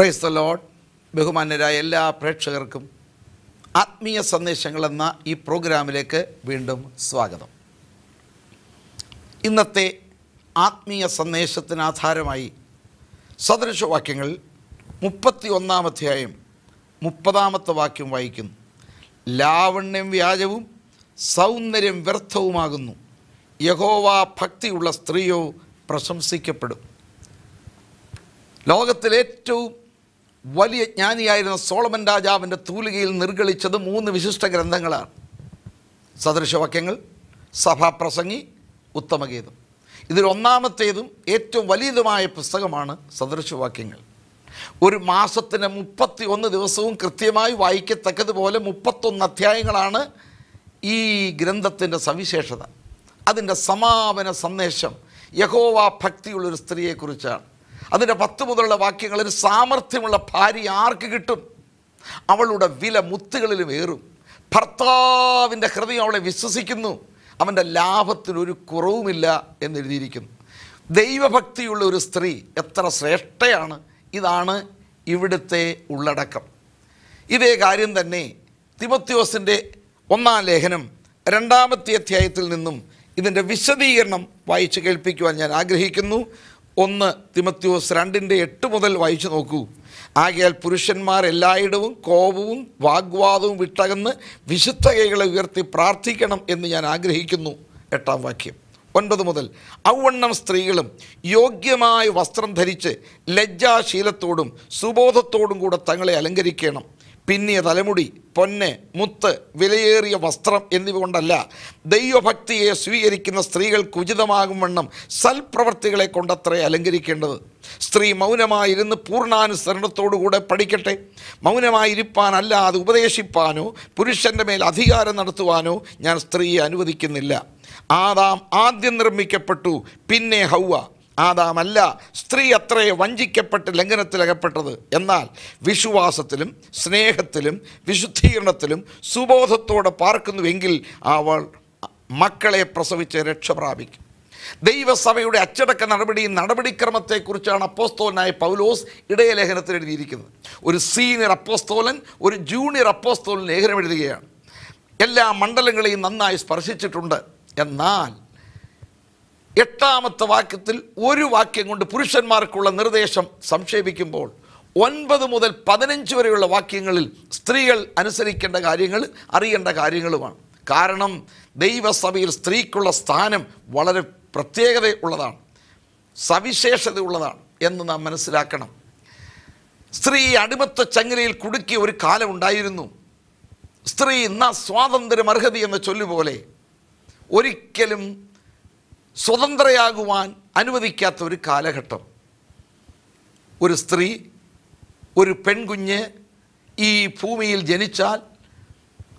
Praise the load ബഹുമാന്യരായ എല്ലാ പ്രേക്ഷകർക്കും ആത്മീയ സന്ദേശങ്ങൾ എന്ന ഈ പ്രോഗ്രാമിലേക്ക് വീണ്ടും സ്വാഗതം. ഇന്നത്തെ ആത്മീയ സന്ദേശത്തിന് ആധാരമായി സദൃശവാക്യങ്ങൾ മുപ്പത്തി ഒന്നാം അധ്യായം മുപ്പതാമത്തെ വാക്യം വായിക്കുന്നു. ലാവണ്യം വ്യാജവും സൗന്ദര്യം വ്യർത്ഥവുമാകുന്നു. യഹോവ ഭക്തിയുള്ള സ്ത്രീയോ പ്രശംസിക്കപ്പെടും. ലോകത്തിലെ ഏറ്റവും വലിയ ജ്ഞാനിയായിരുന്ന സോളമൻ രാജാവിന്റെ തൂലികയിൽ നിർഗളിച്ചത് മൂന്ന് വിശിഷ്ട ഗ്രന്ഥങ്ങളാണ്. സദൃശവാക്യങ്ങൾ സഭാപ്രസംഗി ഉത്തമഗീതം. ഇതിൽ ഒന്നാമത്തേതും ഏറ്റവും വലിയതുമായ പുസ്തകമാണ് സദൃശവാക്യങ്ങൾ. ഒരു മാസത്തിന് മുപ്പത്തി ഒന്ന് ദിവസവും കൃത്യമായി വായിക്കത്തക്കതുപോലെ മുപ്പത്തൊന്ന് അധ്യായങ്ങളാണ് ഈ ഗ്രന്ഥത്തിന്റെ സവിശേഷത. അതിന്റെ സമാപന സന്ദേശം യഹോവ ഭക്തിയുള്ളൊരു സ്ത്രീയെക്കുറിച്ചാണ്. അതിന്റെ പത്ത് മുതലുള്ള വാക്യങ്ങൾ ഒരു സാമർഥ്യമുള്ള ഭാര്യ ആർക്ക് കിട്ടും? അവളുടെ വില മുത്തുകളിലും ഏറും. ഭർത്താവിന്റെ ഹൃദയം അവളെ വിശ്വസിക്കുന്നു. അവന്റെ ലാഭത്തിനൊരു കുറവുമില്ല എന്നെഴുതിയിരിക്കുന്നു ദൈവഭക്തിയുള്ള ഒരു സ്ത്രീ എത്ര ശ്രേഷ്ഠയാണ്? ഇതാണ് ഇവിടുത്തെ ഉള്ളടക്കം. ഇതേ കാര്യം തന്നെ തിമത്യോസിന്റെ ഒന്നാം ലേഖനം രണ്ടാമത്തെ അധ്യായത്തിൽ നിന്നും ഇതിന്റെ വിശദീകരണം വായിച്ച് കേൾപ്പിക്കുവാൻ ഞാൻ ആഗ്രഹിക്കുന്നു. ഒന്ന് തിമത്യോസ് രണ്ടിന്റെ എട്ട് മുതൽ വായിച്ചു നോക്കൂ. ആകയാൽ പുരുഷന്മാർ എല്ലായിടവും കോപവും വാഗ്വാദവും വിട്ടകന്ന് വിശുദ്ധ കൈകളെ ഉയർത്തി പ്രാർത്ഥിക്കണം എന്ന് ഞാൻ ആഗ്രഹിക്കുന്നു. എട്ടാം വാക്യം. ഒൻപത് മുതൽ. ഔവണ്ണം സ്ത്രീകളും യോഗ്യമായ വസ്ത്രം ധരിച്ച് ലജ്ജാശീലത്തോടും സുബോധത്തോടും കൂടെ തങ്ങളെ അലങ്കരിക്കണം. പിന്നിയ തലമുടി പൊന്ന് മുത്ത് വിലയേറിയ വസ്ത്രം എന്നിവ കൊണ്ടല്ല. ദൈവഭക്തിയെ സ്വീകരിക്കുന്ന സ്ത്രീകൾക്ക് ഉചിതമാകും വണ്ണം സൽപ്രവർത്തികളെ കൊണ്ടത്രേ അലങ്കരിക്കേണ്ടത്. സ്ത്രീ മൗനമായിരുന്ന് പൂർണാനുസരണത്തോടുകൂടെ പഠിക്കട്ടെ. മൗനമായിരിപ്പാനല്ല അത് ഉപദേശിപ്പാനോ പുരുഷന്റെ മേൽ അധികാരം നടത്തുവാനോ ഞാൻ സ്ത്രീയെ അനുവദിക്കുന്നില്ല. ആദാം ആദ്യം നിർമ്മിക്കപ്പെട്ടു പിന്നെ ഹൗവ. ആദാമല്ല സ്ത്രീ അത്രേ വഞ്ചിക്കപ്പെട്ട് ലംഘനത്തിലകപ്പെട്ടത്. എന്നാൽ വിശ്വാസത്തിലും സ്നേഹത്തിലും വിശുദ്ധീകരണത്തിലും സുബോധത്തോടെ പാർക്കുന്നുവെങ്കിൽ അവൾ മക്കളെ പ്രസവിച്ച് രക്ഷ പ്രാപിക്കും. ദൈവസഭയുടെ അച്ചടക്ക നടപടി നടപടിക്രമത്തെക്കുറിച്ചാണ് അപ്പോസ്തോലനായ പൗലോസ് ഇടയലേഖനത്തിൽ എഴുതിയിരിക്കുന്നത്. ഒരു സീനിയർ അപ്പോസ്തോലൻ ഒരു ജൂനിയർ അപ്പോസ്തോലൻ ലേഖനം എഴുതുകയാണ്. എല്ലാ മണ്ഡലങ്ങളെയും നന്നായി സ്പർശിച്ചിട്ടുണ്ട്. എന്നാൽ എട്ടാമത്തെ വാക്യത്തിൽ ഒരു വാക്യം കൊണ്ട് പുരുഷന്മാർക്കുള്ള നിർദ്ദേശം സംക്ഷേപിക്കുമ്പോൾ ഒൻപത് മുതൽ പതിനഞ്ച് വരെയുള്ള വാക്യങ്ങളിൽ സ്ത്രീകൾ അനുസരിക്കേണ്ട കാര്യങ്ങൾ അറിയേണ്ട കാര്യങ്ങളുമാണ്. കാരണം ദൈവസഭയിൽ സ്ത്രീക്കുള്ള സ്ഥാനം വളരെ പ്രത്യേകത ഉള്ളതാണ് സവിശേഷത ഉള്ളതാണ് എന്ന് നാം മനസ്സിലാക്കണം. സ്ത്രീ അടിമത്ത ചങ്ങലയിൽ കുടുക്കിയ ഒരു കാലം ഉണ്ടായിരുന്നു. സ്ത്രീ ഇന്ന സ്വാതന്ത്ര്യം അർഹതി എന്ന ചൊല്ലുപോലെ ഒരിക്കലും സ്വതന്ത്രയാകുവാൻ അനുവദിക്കാത്ത ഒരു കാലഘട്ടം. ഒരു സ്ത്രീ ഒരു പെൺകുഞ്ഞ് ഈ ഭൂമിയിൽ ജനിച്ചാൽ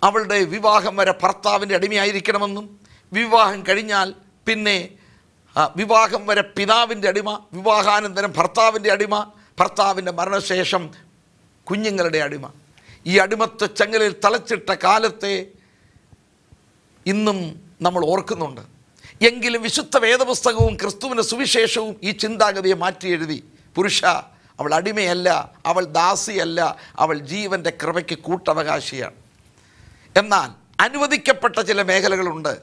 അവളുടെ വിവാഹം വരെ ഭർത്താവിന്റെ അടിമയായിരിക്കണമെന്നും വിവാഹം കഴിഞ്ഞാൽ പിന്നെ വിവാഹം വരെ പിതാവിന്റെ അടിമ വിവാഹാനന്തരം ഭർത്താവിന്റെ അടിമ ഭർത്താവിന്റെ മരണശേഷം കുഞ്ഞുങ്ങളുടെ അടിമ. ഈ അടിമത്വ ചങ്ങലിൽ തളച്ചിട്ട കാലത്തെ ഇന്നും നമ്മൾ ഓർക്കുന്നുണ്ട്. എങ്കിലും വിശുദ്ധ വേദപുസ്തകവും ക്രിസ്തുവിന്റെ സുവിശേഷവും ഈ ചിന്താഗതിയെ മാറ്റി എഴുതി പുരുഷ അവൾ അടിമയല്ല അവൾ ദാസിയല്ല അവൾ ജീവന്റെ കൃപയ്ക്ക് കൂട്ടവകാശിയാണ്. എന്നാൽ അനുവദിക്കപ്പെട്ട ചില മേഖലകളുണ്ട്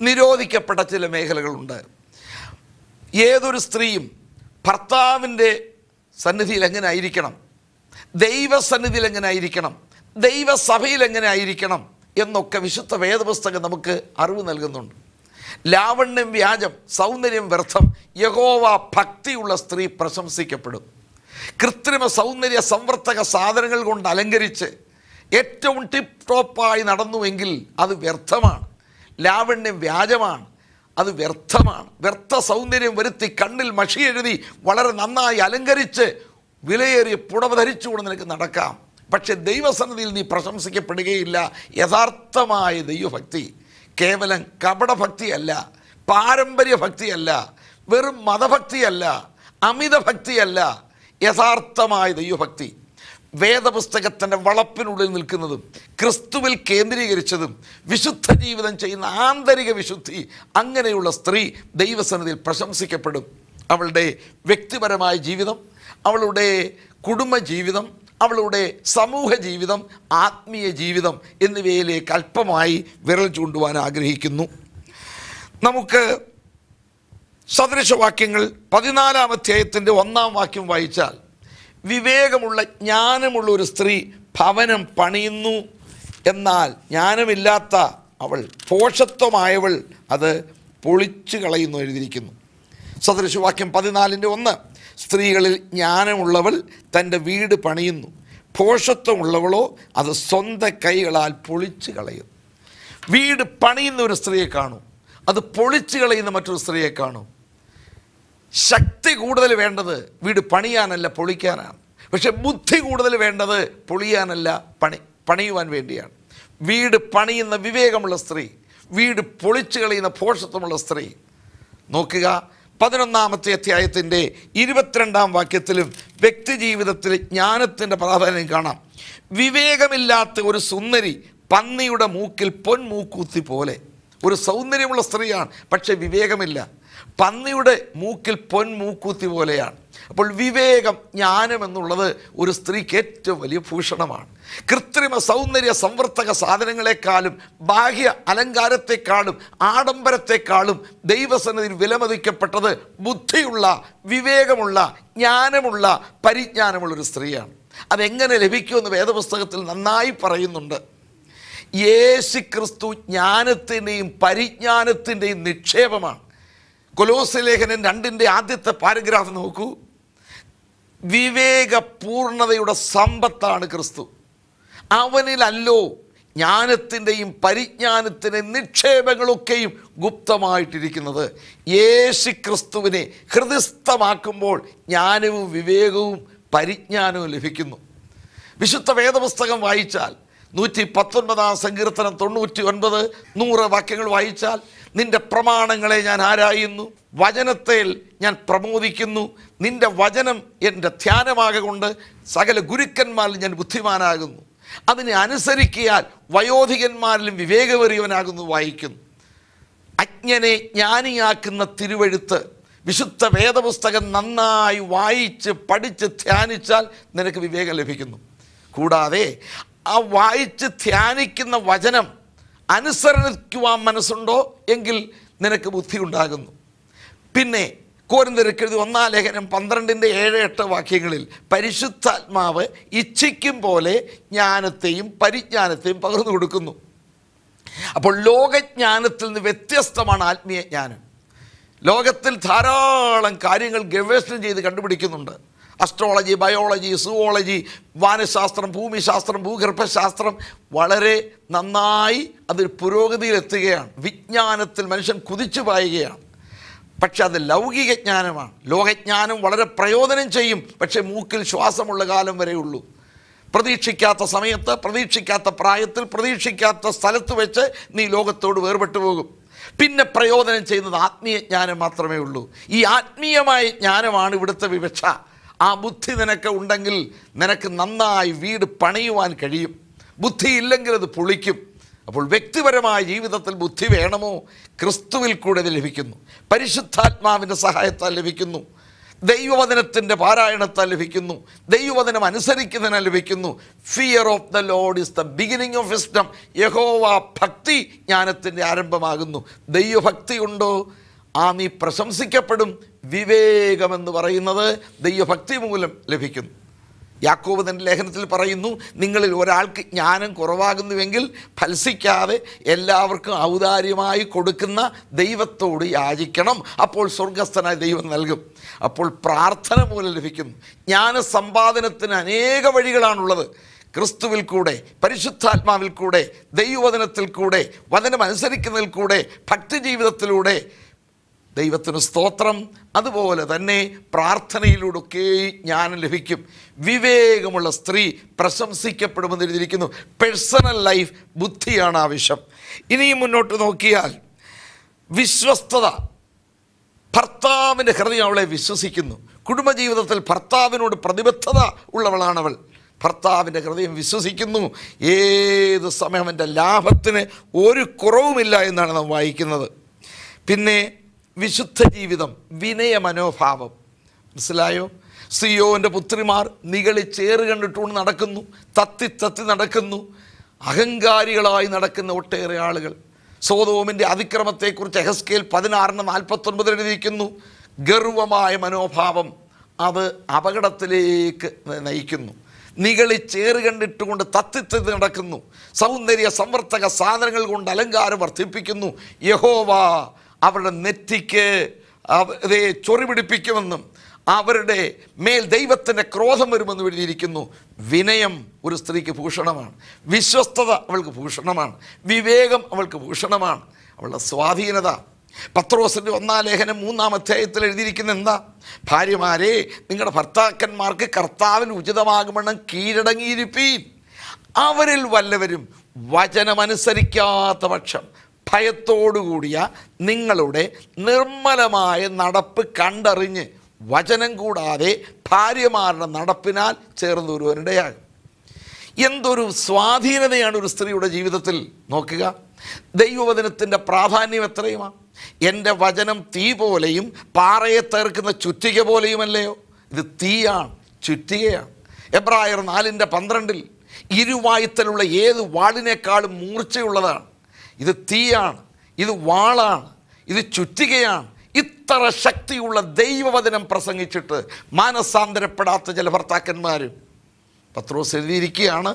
നിരോധിക്കപ്പെട്ട ചില മേഖലകളുണ്ട്. ഏതൊരു സ്ത്രീയും ഭർത്താവിന്റെ സന്നിധിയിൽ എങ്ങനെ ആയിരിക്കണം? ദൈവസന്നിധിയിൽ എങ്ങനെ ആയിരിക്കണം? ദൈവസഭയിൽ എങ്ങനെ ആയിരിക്കണം? എന്നൊക്കെ വിശുദ്ധ വേദപുസ്തകം നമുക്ക് അറിവ് നൽകുന്നുണ്ട്. ലാവണ്യം വ്യാജം സൗന്ദര്യം വ്യർത്ഥം യഹോവ ഭക്തിയുള്ള സ്ത്രീ പ്രശംസിക്കപ്പെടും. കൃത്രിമ സൗന്ദര്യ സംവർത്തക സാധനങ്ങൾ കൊണ്ട് അലങ്കരിച്ച് ഏറ്റവും ടിപ്പ് ടോപ്പായി നടന്നുവെങ്കിൽ അത് വ്യർത്ഥമാണ്. ലാവണ്യം വ്യാജമാണ് അത് വ്യർത്ഥമാണ്. വ്യർത്ഥ സൗന്ദര്യം വരുത്തി കണ്ണിൽ മഷി എഴുതി വളരെ നന്നായി അലങ്കരിച്ച് വിലയേറിയ പുടവ ധരിച്ചുകൊണ്ട് നിനക്ക് നടക്കാം. പക്ഷെ ദൈവസന്നിധിയിൽ നീ പ്രശംസിക്കപ്പെടുകയില്ല. യഥാർത്ഥമായ ദൈവഭക്തി കേവലം കപടഭക്തിയല്ല പാരമ്പര്യ ഭക്തിയല്ല വെറും മതഭക്തിയല്ല അമിത ഭക്തിയല്ല യഥാർത്ഥമായ ദൈവഭക്തി. വേദപുസ്തകത്തിന്റെ വളപ്പിനുള്ളിൽ നിൽക്കുന്നതും ക്രിസ്തുവിൽ കേന്ദ്രീകരിച്ചതും വിശുദ്ധ ജീവിതം ചെയ്യുന്ന ആന്തരിക വിശുദ്ധി അങ്ങനെയുള്ള സ്ത്രീ ദൈവസന്നിധിയിൽ പ്രശംസിക്കപ്പെടും. അവളുടെ വ്യക്തിപരമായ ജീവിതം അവളുടെ കുടുംബജീവിതം അവളുടെ സമൂഹ ജീവിതം ആത്മീയ ജീവിതം എന്നിവയിലേക്ക് അല്പമായി വിരൽ ചൂണ്ടുവാൻ ആഗ്രഹിക്കുന്നു. നമുക്ക് സദൃശവാക്യങ്ങൾ പതിനാലാം അധ്യായത്തിന്റെ ഒന്നാം വാക്യം വായിച്ചാൽ വിവേകമുള്ള ജ്ഞാനമുള്ള ഒരു സ്ത്രീ ഭവനം പണിയുന്നു എന്നാൽ ജ്ഞാനമില്ലാത്ത അവൾ പോഷത്വമായവൾ അത് പൊളിച്ചു കളയുന്നു എഴുതിയിരിക്കുന്നു. സദൃശവാക്യം പതിനാലിന്റെ ഒന്ന് സ്ത്രീകളിൽ ജ്ഞാനമുള്ളവൾ തന്റെ വീട് പണിയുന്നു. പോഷത്വമുള്ളവളോ അത് സ്വന്തം കൈകളാൽ പൊളിച്ചു കളയുന്നു വീട് പണിയുന്ന ഒരു സ്ത്രീയെ കാണൂ. അത് പൊളിച്ചു കളയുന്ന മറ്റൊരു സ്ത്രീയെ കാണൂ. ശക്തി കൂടുതൽ വേണ്ടത് വീട് പണിയാനല്ല പൊളിക്കാനാണ്. പക്ഷെ ബുദ്ധി കൂടുതൽ വേണ്ടത് പൊളിയാനല്ല പണി പണിയുവാൻ വേണ്ടിയാണ്. വീട് പണിയുന്ന വിവേകമുള്ള സ്ത്രീ വീട് പൊളിച്ചു കളയുന്ന പോഷത്വമുള്ള സ്ത്രീ. നോക്കുക പതിനൊന്നാമത്തെ അധ്യായത്തിന്റെ ഇരുപത്തിരണ്ടാം വാക്യത്തിലും വ്യക്തി ജീവിതത്തിൽ ജ്ഞാനത്തിന്റെ പ്രാധാന്യം കാണാം. വിവേകമില്ലാത്ത ഒരു സുന്ദരി പന്നിയുടെ മൂക്കിൽ പൊൻമൂക്കൂത്തി പോലെ. ഒരു സൗന്ദര്യമുള്ള സ്ത്രീയാണ് പക്ഷേ വിവേകമില്ല. പന്നിയുടെ മൂക്കിൽ പൊൻമൂക്കൂത്തി പോലെയാണ്. അപ്പോൾ വിവേകം ജ്ഞാനം എന്നുള്ളത് ഒരു സ്ത്രീക്ക് ഏറ്റവും വലിയ ഭൂഷണമാണ്. കൃത്രിമ സൗന്ദര്യ സംവർത്തക സാധനങ്ങളെക്കാളും ബാഹ്യ അലങ്കാരത്തെക്കാളും ആഡംബരത്തെക്കാളും ദൈവസന്നിധിയിൽ വിലമതിക്കപ്പെട്ടത് ബുദ്ധിയുള്ള വിവേകമുള്ള ജ്ഞാനമുള്ള പരിജ്ഞാനമുള്ള ഒരു സ്ത്രീയാണ്. അതെങ്ങനെ ലഭിക്കുമെന്ന് വേദപുസ്തകത്തിൽ നന്നായി പറയുന്നുണ്ട്. യേശു ക്രിസ്തു ജ്ഞാനത്തിന്റെയും പരിജ്ഞാനത്തിന്റെയും നിക്ഷേപമാണ്. കൊലോസ് ലേഖനം രണ്ടിന്റെ ആദ്യത്തെ പാരഗ്രാഫ് നോക്കൂ. വിവേകപൂർണതയുടെ സമ്പത്താണ് ക്രിസ്തു. അവനിലല്ലോ ജ്ഞാനത്തിന്റെയും പരിജ്ഞാനത്തിന്റെയും നിക്ഷേപങ്ങളൊക്കെയും ഗുപ്തമായിട്ടിരിക്കുന്നത്. യേശു ക്രിസ്തുവിനെ ഹൃദയസ്ഥമാക്കുമ്പോൾ ജ്ഞാനവും വിവേകവും പരിജ്ഞാനവും ലഭിക്കുന്നു. വിശുദ്ധ വേദപുസ്തകം വായിച്ചാൽ നൂറ്റി പത്തൊൻപതാം സങ്കീർത്തനം തൊണ്ണൂറ്റി ഒൻപത് നൂറ് വാക്യങ്ങൾ വായിച്ചാൽ നിന്റെ പ്രമാണങ്ങളെ ഞാൻ ആരായുന്നു? വചനത്തിൽ ഞാൻ പ്രമോദിക്കുന്നു. നിന്റെ വചനം എന്റെ ധ്യാനമാകൊണ്ട് സകല ഗുരുക്കന്മാരിൽ ഞാൻ ബുദ്ധിമാനാകുന്നു. അതിനെ അനുസരിക്കിയാൽ വയോധികന്മാരിലും വിവേകമേറിയവനാകുന്നു വായിക്കുന്നു. അജ്ഞനെ ജ്ഞാനിയാക്കുന്ന തിരുവഴുത്ത് വിശുദ്ധ വേദപുസ്തകം നന്നായി വായിച്ച് പഠിച്ച് ധ്യാനിച്ചാൽ നിനക്ക് വിവേകം ലഭിക്കുന്നു. കൂടാതെ ആ വായിച്ച് ധ്യാനിക്കുന്ന വചനം അനുസരണിക്കുവാൻ മനസ്സുണ്ടോ? എങ്കിൽ നിനക്ക് ബുദ്ധി ഉണ്ടാകുന്നു പിന്നെ കോരിന്തിരക്കെഴുതി ഒന്നാം ലേഖനം പന്ത്രണ്ടിന്റെ ഏഴ് എട്ട് വാക്യങ്ങളിൽ പരിശുദ്ധാത്മാവ് ഇച്ഛിക്കും പോലെ ജ്ഞാനത്തെയും പരിജ്ഞാനത്തെയും പകർന്നു കൊടുക്കുന്നു. അപ്പോൾ ലോകജ്ഞാനത്തിൽ നിന്ന് വ്യത്യസ്തമാണ് ആത്മീയ ജ്ഞാനം. ലോകത്തിൽ ധാരാളം കാര്യങ്ങൾ ഗവേഷണം ചെയ്ത് കണ്ടുപിടിക്കുന്നുണ്ട്. അസ്ട്രോളജി ബയോളജി സുവോളജി വാനശാസ്ത്രം ഭൂമിശാസ്ത്രം ഭൂഗർഭശാസ്ത്രം വളരെ നന്നായി അത് പുരോഗതിയിലെത്തുകയാണ്. വിജ്ഞാനത്തിൽ മനുഷ്യൻ കുതിച്ചു പായുകയാണ്. പക്ഷെ അത് ലൗകിക ജ്ഞാനമാണ്. ലോകജ്ഞാനം വളരെ പ്രയോജനം ചെയ്യും. പക്ഷേ മൂക്കിൽ ശ്വാസമുള്ള കാലം വരെ ഉള്ളൂ. പ്രതീക്ഷിക്കാത്ത സമയത്ത് പ്രതീക്ഷിക്കാത്ത പ്രായത്തിൽ പ്രതീക്ഷിക്കാത്ത സ്ഥലത്ത് വെച്ച് നീ ലോകത്തോട് വേർപെട്ടു പോകും. പിന്നെ പ്രയോജനം ചെയ്യുന്നത് ആത്മീയ ജ്ഞാനം മാത്രമേ ഉള്ളൂ. ഈ ആത്മീയമായ ജ്ഞാനമാണ് ഇവിടുത്തെ വിവക്ഷ. ആ ബുദ്ധി നിനക്ക് ഉണ്ടെങ്കിൽ നിനക്ക് നന്നായി വീട് പണിയുവാൻ കഴിയും. ബുദ്ധി ഇല്ലെങ്കിൽ അത് പൊളിക്കും. അപ്പോൾ വ്യക്തിപരമായ ജീവിതത്തിൽ ബുദ്ധി വേണമോ? ക്രിസ്തുവിൽ കൂടെ ലഭിക്കുന്നു. പരിശുദ്ധാത്മാവിന്റെ സഹായത്താൽ ലഭിക്കുന്നു. ദൈവവചനത്തിന്റെ പാരായണത്താൽ ലഭിക്കുന്നു. ദൈവവചനം അനുസരിക്കുന്നതിനാൽ ലഭിക്കുന്നു. Fear of the lord is the beginning of wisdom യഹോവ ഭക്തി ജ്ഞാനത്തിന്റെ ആരംഭമാകുന്നു. ദൈവഭക്തി ഉണ്ടോ? ആ നീ പ്രശംസിക്കപ്പെടും വിവേകമെന്ന് പറയുന്നത് ദൈവഭക്തി മൂലം ലഭിക്കുന്നു. യാക്കോബ് തന്റെ ലേഖനത്തിൽ പറയുന്നു നിങ്ങളിൽ ഒരാൾക്ക് ജ്ഞാനം കുറവാകുന്നുവെങ്കിൽ ഫൽസിക്കാതെ എല്ലാവർക്കും ഔദാര്യമായി കൊടുക്കുന്ന ദൈവത്തോട് യാചിക്കണം. അപ്പോൾ സ്വർഗസ്ഥനായ ദൈവം നൽകും. അപ്പോൾ പ്രാർത്ഥന മൂലം ലഭിക്കുന്നു ജ്ഞാന സമ്പാദനത്തിന് അനേക വഴികളാണുള്ളത്. ക്രിസ്തുവിൽ കൂടെ പരിശുദ്ധാത്മാവിൽ കൂടെ ദൈവവചനത്തിൽ കൂടെ വചനം അനുസരിക്കുന്നതിൽ കൂടെ ഭക്തി ജീവിതത്തിലൂടെ ദൈവത്തിന് സ്തോത്രം. അതുപോലെ തന്നെ പ്രാർത്ഥനയിലൂടെയൊക്കെ ജ്ഞാനം ലഭിക്കും. വിവേകമുള്ള സ്ത്രീ പ്രശംസിക്കപ്പെടുമെന്ന് എഴുതിയിരിക്കുന്നു. പേഴ്സണൽ ലൈഫ് ബുദ്ധിയാണ് ആവശ്യം. ഇനിയും മുന്നോട്ട് നോക്കിയാൽ വിശ്വസ്തത. ഭർത്താവിന്റെ ഹൃദയം അവളെ വിശ്വസിക്കുന്നു. കുടുംബജീവിതത്തിൽ ഭർത്താവിനോട് പ്രതിബദ്ധത ഉള്ളവളാണവൾ. ഭർത്താവിന്റെ ഹൃദയം വിശ്വസിക്കുന്നു. ഏത് സമയം എന്റെ ലാഭത്തിന് ഒരു കുറവുമില്ല എന്നാണ് നാം വായിക്കുന്നത്. പിന്നെ വിശുദ്ധ ജീവിതം വിനയ മനോഭാവം. മനസ്സിലായോ? സിയോന്റെ പുത്രിമാർ നികളി ചേറ് കണ്ടിട്ടുകൊണ്ട് നടക്കുന്നു തത്തി തത്തി നടക്കുന്നു അഹങ്കാരികളായി നടക്കുന്ന ഒട്ടേറെ ആളുകൾ. സോതോമിന്റെ അതിക്രമത്തെക്കുറിച്ച് എഹസ്കേൽ പതിനാറിന് നാൽപ്പത്തൊൻപതിൽ എഴുതിയിരിക്കുന്നു ഗർവമായ മനോഭാവം അത് അപകടത്തിലേക്ക് നയിക്കുന്നു. നികളി ചേറ് കണ്ടിട്ടുകൊണ്ട് തത്തിത്തത്തി നടക്കുന്നു സൗന്ദര്യ സംവർത്തക സാധനങ്ങൾ കൊണ്ട് അലങ്കാരം വർദ്ധിപ്പിക്കുന്നു യഹോവ അവരുടെ നെറ്റിക്ക് അവരെ ചൊറി പിടിപ്പിക്കുമെന്നും അവരുടെ മേൽ ദൈവത്തിന്റെ ക്രോധം വരുമെന്ന് എഴുതിയിരിക്കുന്നു. വിനയം ഒരു സ്ത്രീക്ക് ഭൂഷണമാണ്. വിശ്വസ്തത അവൾക്ക് ഭൂഷണമാണ്. വിവേകം അവൾക്ക് ഭൂഷണമാണ്. അവളുടെ സ്വാധീനത. പത്രോസിന്റെ ഒന്നാം ലേഖനം മൂന്നാം അധ്യായത്തിൽ എഴുതിയിരിക്കുന്ന എന്താ? ഭാര്യമാരെ നിങ്ങളുടെ ഭർത്താക്കന്മാർക്ക് കർത്താവിന് ഉചിതമാകുമെണ്ണം കീഴടങ്ങിയിരിപ്പീൻ. അവരിൽ വല്ലവരും വചനമനുസരിക്കാത്ത പക്ഷം ഭയത്തോടുകൂടിയ നിങ്ങളുടെ നിർമ്മലമായ നടപ്പ് കണ്ടറിഞ്ഞ് വചനം കൂടാതെ ഭാര്യമാരുടെ നടപ്പിനാൽ ചേർന്ന് ഒരുവനിടയാകും. എന്തൊരു സ്വാധീനതയാണ് ഒരു സ്ത്രീയുടെ ജീവിതത്തിൽ നോക്കുക. ദൈവവചനത്തിന്റെ പ്രാധാന്യം എത്രയുമാണ് എന്റെ വചനം തീ പോലെയും പാറയെ തേർക്കുന്ന ചുറ്റിക പോലെയുമല്ലയോ? ഇത് തീയാണ് ചുറ്റികയാണ്. എബ്രായർ നാലിന്റെ പന്ത്രണ്ടിൽ ഇരുവായുത്തലുള്ള ഏത് വാളിനേക്കാളും മൂർച്ചയുള്ളതാണ്. ഇത് തീയാണ് ഇത് വാളാണ് ഇത് ചുറ്റികയാണ്. ഇത്ര ശക്തിയുള്ള ദൈവവചനം പ്രസംഗിച്ചിട്ട് മാനസാന്തരപ്പെടാത്ത ചില ഭർത്താക്കന്മാരും. പത്രോസ് എഴുതിയിരിക്കുകയാണ്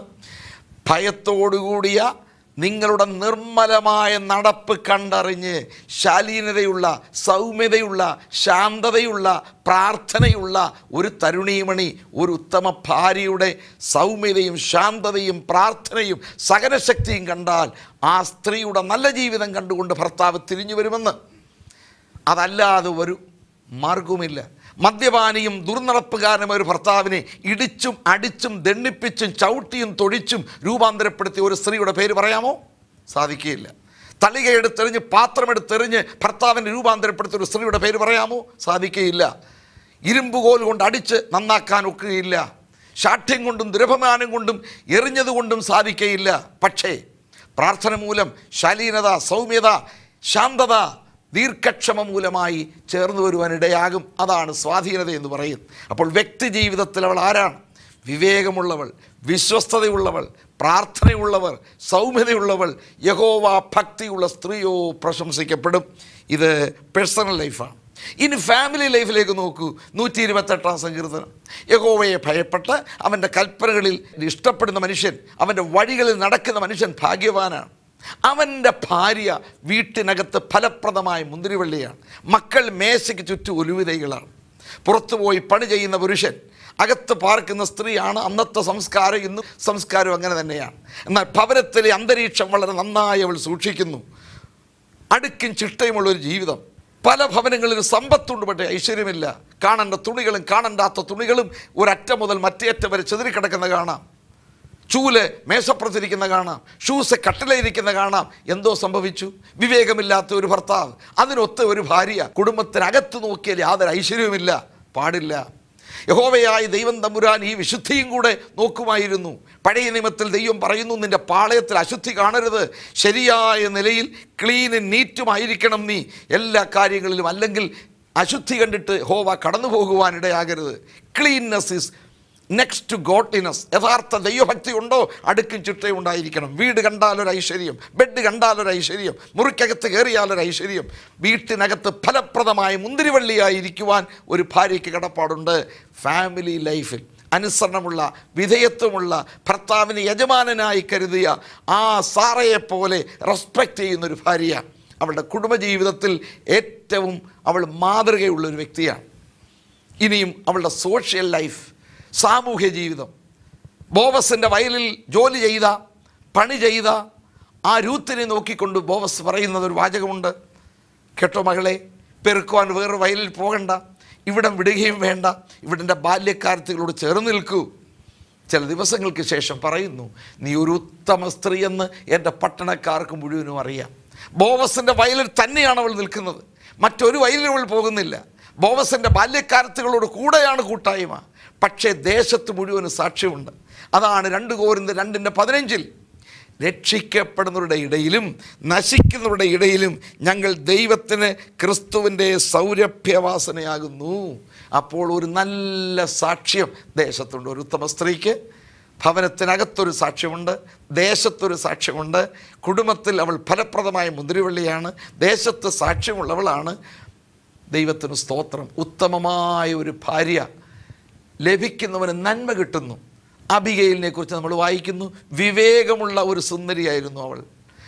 ഭയത്തോടുകൂടിയ നിങ്ങളുടെ നിർമ്മലമായ നടപ്പ് കണ്ടറിഞ്ഞ് ശാലീനതയുള്ള സൗമ്യതയുള്ള ശാന്തതയുള്ള പ്രാർത്ഥനയുള്ള ഒരു തരുണീമണി ഒരു ഉത്തമ ഭാര്യയുടെ സൗമ്യതയും ശാന്തതയും പ്രാർത്ഥനയും സകലശക്തിയും കണ്ടാൽ ആ സ്ത്രീയുടെ നല്ല ജീവിതം കണ്ടുകൊണ്ട് ഭർത്താവ് തിരിഞ്ഞു വരുമെന്ന്. അതല്ലാതെ ഒരു മാർഗവുമില്ല. മദ്യപാനിയും ദുർനടപ്പുകാരനും ഒരു ഭർത്താവിനെ ഇടിച്ചും അടിച്ചും ദണ്ണിപ്പിച്ചും ചവിട്ടിയും തൊഴിച്ചും രൂപാന്തരപ്പെടുത്തിയ ഒരു സ്ത്രീയുടെ പേര് പറയാമോ? സാധിക്കുകയില്ല. തളികയെടുത്തെറിഞ്ഞ് പാത്രമെടുത്തെറിഞ്ഞ് ഭർത്താവിനെ രൂപാന്തരപ്പെടുത്തിയ ഒരു സ്ത്രീയുടെ പേര് പറയാമോ? സാധിക്കുകയില്ല. ഇരുമ്പുകോൽ കൊണ്ട് അടിച്ച് നന്നാക്കാൻ ഒക്കുകയില്ല. ശാഠ്യം കൊണ്ടും ദുരഭിമാനം കൊണ്ടും എറിഞ്ഞതുകൊണ്ടും സാധിക്കുകയില്ല. പക്ഷേ പ്രാർത്ഥന മൂലം ശാലീനത സൗമ്യത ശാന്തത ദീർഘക്ഷമ മൂലമായി ചേർന്ന് വരുവാനിടയാകും. അതാണ് സ്വാധീനത എന്ന് പറയും അപ്പോൾ വ്യക്തി ജീവിതത്തിൽ അവൾ ആരാണ്? വിവേകമുള്ളവൾ വിശ്വസ്തതയുള്ളവൾ പ്രാർത്ഥനയുള്ളവർ സൗമ്യതയുള്ളവൾ യഹോവ ഭക്തിയുള്ള സ്ത്രീയോ പ്രശംസിക്കപ്പെടും. ഇത് പേഴ്സണൽ ലൈഫാണ് ഇനി ഫാമിലി ലൈഫിലേക്ക് നോക്കൂ. നൂറ്റി ഇരുപത്തെട്ടാം സങ്കീർത്തനം. യഹോവയെ ഭയപ്പെട്ട് അവന്റെ കൽപ്പനകളിൽ ഇഷ്ടപ്പെടുന്ന മനുഷ്യൻ അവന്റെ വഴികളിൽ നടക്കുന്ന മനുഷ്യൻ ഭാഗ്യവാനാണ്. അവന്റെ ഭാര്യ വീട്ടിനകത്ത് ഫലപ്രദമായ മുന്തിരിവള്ളിയാണ്. മക്കൾ മേശയ്ക്ക് ചുറ്റും ഒലുവിതൈകളാണ്. പുറത്തുപോയി പണി ചെയ്യുന്ന പുരുഷൻ അകത്ത് പാർക്കുന്ന സ്ത്രീയാണ് അന്നത്തെ സംസ്കാരം ഇന്നും സംസ്കാരം അങ്ങനെ തന്നെയാണ്. എന്നാൽ ഭവനത്തിലെ അന്തരീക്ഷം വളരെ നന്നായി അവൾ സൂക്ഷിക്കുന്നു. അടുക്കും ചിട്ടയുമുള്ളൊരു ജീവിതം. പല ഭവനങ്ങളിൽ സമ്പത്തുണ്ട് പക്ഷേ ഐശ്വര്യമില്ല. കാണേണ്ട തുണികളും കാണണ്ടാത്ത തുണികളും ഒരറ്റം മുതൽ മറ്റേ അറ്റം വരെ ചെതിരിക്കിടക്കുന്ന കാണാം. ചൂൽ മേശപ്പുറത്തിരിക്കുന്ന കാണാം ഷൂസ് കട്ടിലിരിക്കുന്ന കാണാം. എന്തോ സംഭവിച്ചു? വിവേകമില്ലാത്ത ഒരു ഭർത്താവ് അതിനൊത്ത ഒരു ഭാര്യ കുടുംബത്തിനകത്ത് നോക്കിയാൽ യാതൊരു ഐശ്വര്യവുമില്ല പാടില്ല. യഹോവയായ ദൈവം തമ്പുരാൻ ഈ വിശുദ്ധിയും കൂടെ നോക്കുമായിരുന്നു. പഴയ നിയമത്തിൽ ദൈവം പറയുന്നു നിന്റെ പാളയത്തിൽ അശുദ്ധി കാണരുത്. ശരിയായ നിലയിൽ ക്ലീനും നീറ്റുമായിരിക്കണം നീ. എല്ലാ കാര്യങ്ങളിലും അല്ലെങ്കിൽ അശുദ്ധി കണ്ടിട്ട് ഹോവ കടന്നു പോകുവാനിടയാകരുത് cleanness is next to godliness യഥാർത്ഥ ദൈവഭക്തി ഉണ്ടോ അടുക്കും ചിട്ടയും ഉണ്ടായിരിക്കണം. വീട് കണ്ടാലൊരു ഐശ്വര്യം ബെഡ് കണ്ടാലൊരു ഐശ്വര്യം മുറിക്കകത്ത് കയറിയാലൊരു ഐശ്വര്യം വീട്ടിനകത്ത് ഫലപ്രദമായ മുന്തിരിവള്ളിയായിരിക്കുവാൻ ഒരു ഭാര്യയ്ക്ക് കടപ്പാടുണ്ട്. ഫാമിലി ലൈഫിൽ അനുസരണമുള്ള വിധേയത്വമുള്ള ഭർത്താവിന് യജമാനനായി കരുതിയ ആ സാറയെപ്പോലെ റെസ്പെക്റ്റ് ചെയ്യുന്നൊരു ഭാര്യ അവളുടെ കുടുംബജീവിതത്തിൽ ഏറ്റവും അവൾ മാതൃകയുള്ള ഒരു വ്യക്തിയാണ്. ഇനിയും അവളുടെ സോഷ്യൽ ലൈഫ് സാമൂഹ്യ ജീവിതം. ബോവസിന്റെ വയലിൽ ജോലി ചെയ്ത പണി ചെയ്ത ആ രൂത്തിനെ നോക്കിക്കൊണ്ട് ബോവസ് പറയുന്നത് ഒരു വാചകമുണ്ട്. കേട്ടോ മകളെ പെറുക്കുവാൻ വേറെ വയലിൽ പോകണ്ട. ഇവിടം വിടുകയും വേണ്ട. ഇവിടെ ബാല്യക്കാരത്തികളോട് ചേർന്ന് നിൽക്കൂ. ചില ദിവസങ്ങൾക്ക് ശേഷം പറയുന്നു നീ ഒരു ഉത്തമ സ്ത്രീ എന്ന് എന്റെ പട്ടണക്കാർക്ക് മുഴുവനും അറിയാം. ബോവസിന്റെ വയലിൽ തന്നെയാണ് അവൾ നിൽക്കുന്നത്. മറ്റൊരു വയലിൽ അവൾ പോകുന്നില്ല. ബോവസിന്റെ ബാല്യക്കാരത്തുകളോട് കൂടെയാണ് കൂട്ടായ്മ. പക്ഷേ ദേശത്ത് മുഴുവനും സാക്ഷ്യമുണ്ട്. അതാണ് രണ്ട് കോരിന്ത് രണ്ടിന്റെ പതിനഞ്ചിൽ. രക്ഷിക്കപ്പെടുന്നവരുടെ ഇടയിലും നശിക്കുന്നവരുടെ ഇടയിലും ഞങ്ങൾ ദൈവത്തിന് ക്രിസ്തുവിന്റെ സൗരഭ്യവാസനയാകുന്നു. അപ്പോൾ ഒരു നല്ല സാക്ഷ്യം ദേശത്തുണ്ട്. ഒരു ഉത്തമ സ്ത്രീക്ക് ഭവനത്തിനകത്തൊരു സാക്ഷ്യമുണ്ട് ദേശത്തൊരു സാക്ഷ്യമുണ്ട് കുടുംബത്തിൽ അവൾ ഫലപ്രദമായ മുന്തിരിവള്ളിയാണ് ദേശത്ത് സാക്ഷ്യമുള്ളവളാണ്. ദൈവത്തിന് സ്തോത്രം. ഉത്തമമായ ഒരു ഭാര്യ ലഭിക്കുന്നവന് നന്മ കിട്ടുന്നു. അബിഗയിലിനെ കുറിച്ച് നമ്മൾ വായിക്കുന്നു. വിവേകമുള്ള ഒരു സുന്ദരിയായിരുന്നു അവൾ.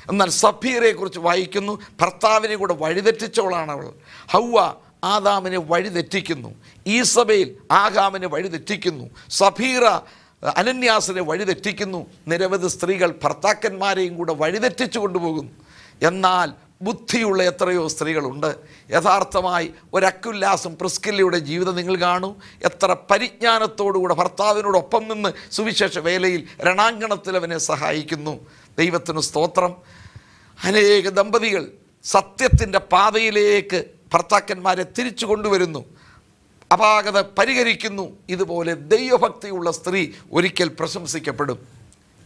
എന്നാൽ സഫീറയെക്കുറിച്ച് വായിക്കുന്നു. ഭർത്താവിനെ കൂടെ വഴിതെറ്റിച്ചവളാണ് അവൾ. ഹൗവ ആദാമിനെ വഴിതെറ്റിക്കുന്നു. ഈസബയിൽ ആഗാമിനെ വഴിതെറ്റിക്കുന്നു. സഫീറ അനന്യാസിനെ വഴിതെറ്റിക്കുന്നു. നിരവധി സ്ത്രീകൾ ഭർത്താക്കന്മാരെയും കൂടെ വഴിതെറ്റിച്ചു കൊണ്ടുപോകുന്നു. എന്നാൽ ബുദ്ധിയുള്ള എത്രയോ സ്ത്രീകളുണ്ട്. യഥാർത്ഥമായി ഒരക്കുല്ലാസം പ്രിസ്കില്ലയുടെ ജീവിതം നിങ്ങൾ കാണൂ. എത്ര പരിജ്ഞാനത്തോടുകൂടെ ഭർത്താവിനോടൊപ്പം നിന്ന് സുവിശേഷ വേലയിൽ രണാങ്കണത്തിൽ അവനെ സഹായിക്കുന്നു. ദൈവത്തിന് സ്തോത്രം. അനേക ദമ്പതികൾ സത്യത്തിന്റെ പാതയിലേക്ക് ഭർത്താക്കന്മാരെ തിരിച്ചു കൊണ്ടുവരുന്നു. അപാകത പരിഹരിക്കുന്നു. ഇതുപോലെ ദൈവഭക്തിയുള്ള സ്ത്രീ ഒരിക്കൽ പ്രശംസിക്കപ്പെടും.